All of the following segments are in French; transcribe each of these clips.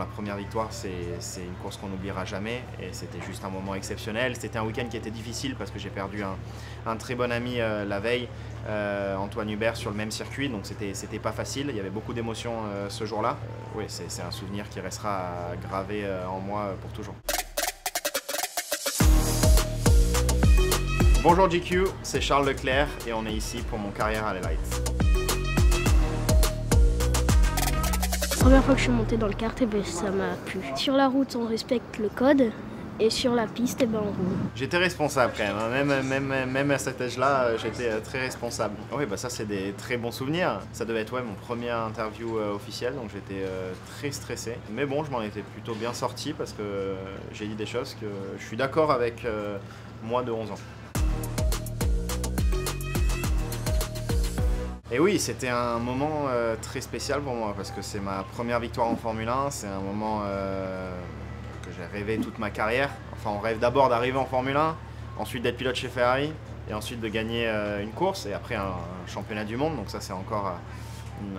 La première victoire, c'est une course qu'on n'oubliera jamais et c'était juste un moment exceptionnel. C'était un week-end qui était difficile parce que j'ai perdu un, très bon ami euh, la veille, euh, Antoine Hubert, sur le même circuit, donc c'était pas facile. Il y avait beaucoup d'émotions euh, ce jour-là. oui, c'est un souvenir qui restera gravé en moi pour toujours. Bonjour GQ, c'est Charles Leclerc et on est ici pour mon carrière à Lights. Première fois que je suis monté dans le kart, et eh ben, ça m'a plu. Sur la route, on respecte le code. Et sur la piste, et eh ben, on roule. J'étais responsable quand même, hein. même, même, même à cet âge-là, euh, j'étais euh, très responsable. Oui, bah ça c'est des très bons souvenirs. Ça devait être ouais, mon premier interview euh, officiel, donc j'étais très stressé. Mais bon, je m'en étais plutôt bien sorti parce que j'ai dit des choses que je suis d'accord avec moi de 11 ans. Et oui, c'était un moment euh, très spécial pour moi parce que c'est ma première victoire en Formule 1. C'est un moment euh, que j'ai rêvé toute ma carrière. Enfin, on rêve d'abord d'arriver en Formule 1, ensuite d'être pilote chez Ferrari et ensuite de gagner euh, une course et après un, championnat du monde. Donc ça, c'est encore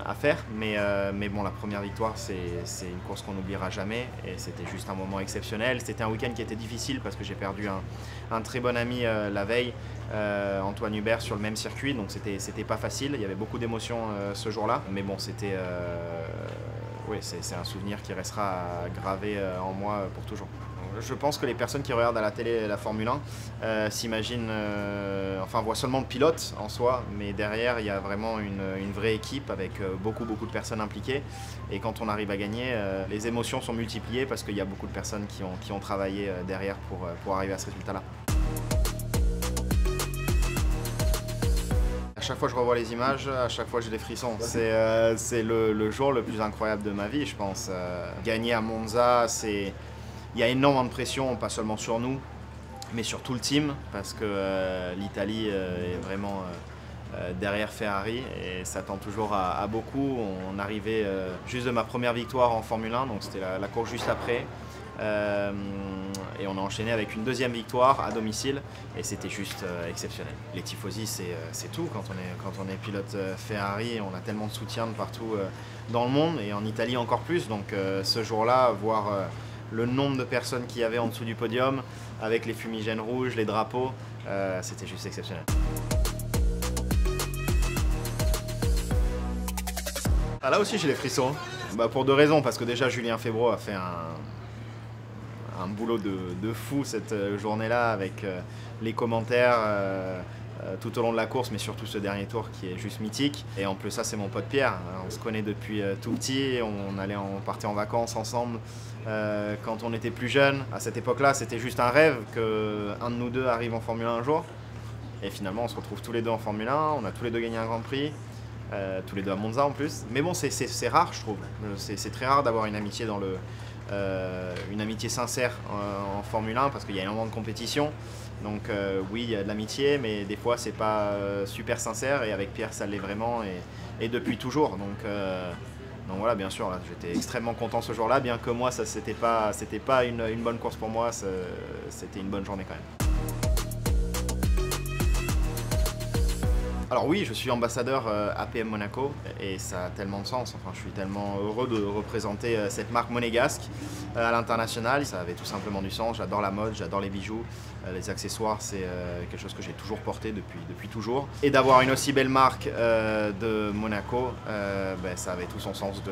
à faire. Mais, euh, mais bon, la première victoire, c'est une course qu'on n'oubliera jamais. Et c'était juste un moment exceptionnel. C'était un week-end qui était difficile parce que j'ai perdu un, très bon ami euh, la veille, euh, Antoine Hubert, sur le même circuit. Donc c'était pas facile. Il y avait beaucoup d'émotions ce jour-là. Mais bon, c'était. oui, c'est un souvenir qui restera gravé en moi pour toujours. Je pense que les personnes qui regardent à la télé la Formule 1 euh, s'imaginent, euh, enfin voient seulement le pilote en soi, mais derrière il y a vraiment une, vraie équipe avec euh, beaucoup beaucoup de personnes impliquées. Et quand on arrive à gagner, les émotions sont multipliées parce qu'il y a beaucoup de personnes qui ont, qui ont travaillé derrière pour, pour arriver à ce résultat-là. À chaque fois que je revois les images, à chaque fois j'ai des frissons. C'est le, le, jour le plus incroyable de ma vie, je pense. gagner à Monza, c'est il y a énormément de pression, pas seulement sur nous, mais sur tout le team, parce que euh, l'Italie euh, est vraiment euh, derrière Ferrari et s'attend toujours à, beaucoup. On arrivait juste de ma première victoire en Formule 1, donc c'était la, course juste après. et on a enchaîné avec une deuxième victoire à domicile et c'était juste exceptionnel. Les tifosi c'est tout quand on, est, quand on est pilote Ferrari, on a tellement de soutien de partout dans le monde et en Italie encore plus. Donc ce jour-là, voir le nombre de personnes qu'il y avait en dessous du podium, avec les fumigènes rouges, les drapeaux, euh, c'était juste exceptionnel. Ah, là aussi j'ai les frissons. Bah, pour deux raisons, parce que déjà Julien Febro a fait un, un boulot de, fou cette euh, journée-là avec euh, les commentaires. Euh, tout au long de la course, mais surtout ce dernier tour qui est juste mythique. Et en plus, ça, c'est mon pote Pierre. Euh, on se connaît depuis euh, tout petit. On, allait, on partait en vacances ensemble quand on était plus jeune. À cette époque-là, c'était juste un rêve qu'un de nous deux arrive en Formule 1 un jour. Et finalement, on se retrouve tous les deux en Formule 1. On a tous les deux gagné un Grand Prix. tous les deux à Monza en plus. Mais bon, c'est rare, je trouve. C'est très rare d'avoir une amitié dans le, une amitié sincère en, en Formule 1 parce qu'il y a énormément de compétition. Donc euh, oui, il y a de l'amitié, mais des fois c'est pas euh, super sincère et avec Pierre ça l'est vraiment et, depuis toujours. Donc, euh, donc voilà, bien sûr, j'étais extrêmement content ce jour-là, bien que moi ça c'était pas, c'était pas une, une, bonne course pour moi, c'était une bonne journée quand même. Alors oui, je suis ambassadeur APM Monaco et ça a tellement de sens. Enfin, je suis tellement heureux de représenter cette marque monégasque à l'international. Ça avait tout simplement du sens. J'adore la mode, j'adore les bijoux, euh, les accessoires, c'est euh, quelque chose que j'ai toujours porté depuis, depuis toujours. Et d'avoir une aussi belle marque euh, de Monaco, ben, ça avait tout son sens de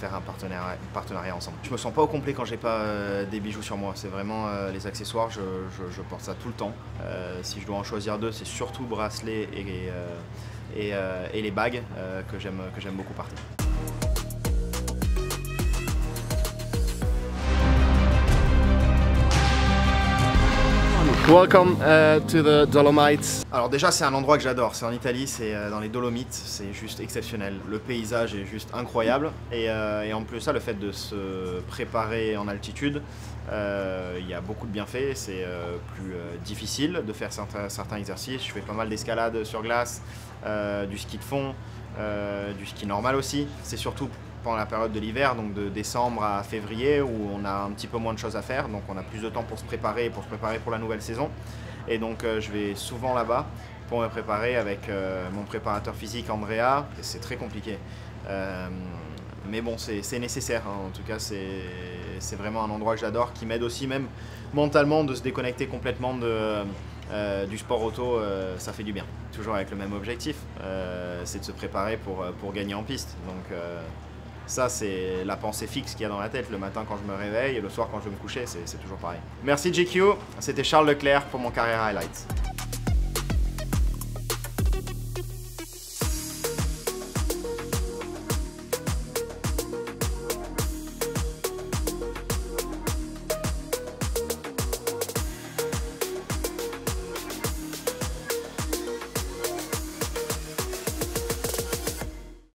faire un partenariat, partenariat, ensemble. Je me sens pas au complet quand j'ai pas des bijoux sur moi. C'est vraiment les accessoires, je, porte ça tout le temps. si je dois en choisir deux, c'est surtout bracelet et, et, et les bagues que j'aime beaucoup partir. Welcome uh, to the Dolomites. Alors déjà c'est un endroit que j'adore, c'est en Italie, c'est euh, dans les Dolomites, c'est juste exceptionnel. Le paysage est juste incroyable et, euh, en plus ça le fait de se préparer en altitude, euh, il y a beaucoup de bienfaits, c'est plus difficile de faire certains, certains, exercices. Je fais pas mal d'escalade sur glace, du ski de fond, du ski normal aussi. C'est surtout pendant la période de l'hiver, donc de décembre à février, où on a un petit peu moins de choses à faire, donc on a plus de temps pour se préparer, pour se préparer pour la nouvelle saison. Et donc euh, je vais souvent là-bas pour me préparer avec euh, mon préparateur physique Andrea. C'est très compliqué. Euh, mais bon, c'est nécessaire. hein. En tout cas, c'est vraiment un endroit que j'adore, qui m'aide aussi même mentalement de se déconnecter complètement du sport auto. ça fait du bien. Toujours avec le même objectif, c'est de se préparer pour, pour gagner en piste. Donc ça, c'est la pensée fixe qu'il y a dans la tête le matin quand je me réveille et le soir quand je vais me coucher, c'est toujours pareil. Merci GQ, c'était Charles Leclerc pour mon carrière highlights.